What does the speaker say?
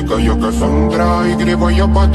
Chica, yo que son drag, y gribo yo pa'